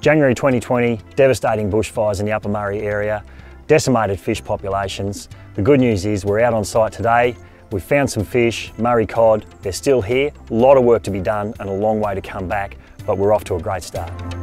January 2020, devastating bushfires in the Upper Murray area, decimated fish populations. The good news is we're out on site today. We've found some fish, Murray cod, they're still here. A lot of work to be done and a long way to come back, but we're off to a great start.